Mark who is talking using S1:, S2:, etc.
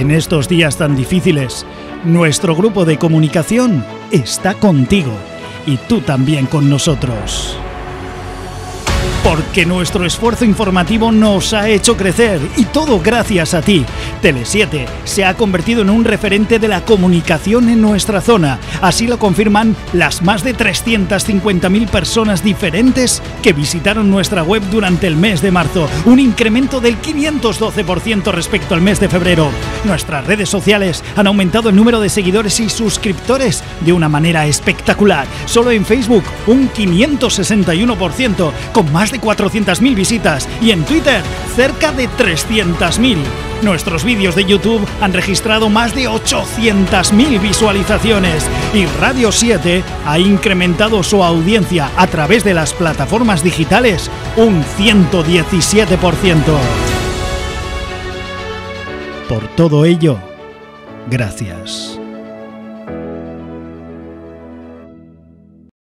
S1: En estos días tan difíciles, nuestro grupo de comunicación está contigo y tú también con nosotros porque nuestro esfuerzo informativo nos ha hecho crecer y todo gracias a ti. Tele7 se ha convertido en un referente de la comunicación en nuestra zona. Así lo confirman las más de 350.000 personas diferentes que visitaron nuestra web durante el mes de marzo, un incremento del 512% respecto al mes de febrero. Nuestras redes sociales han aumentado el número de seguidores y suscriptores de una manera espectacular. Solo en Facebook un 561%, con más de 400.000 visitas y en Twitter cerca de 300.000. Nuestros vídeos de YouTube han registrado más de 800.000 visualizaciones y Radio 7 ha incrementado su audiencia a través de las plataformas digitales un 117%. Por todo ello, gracias.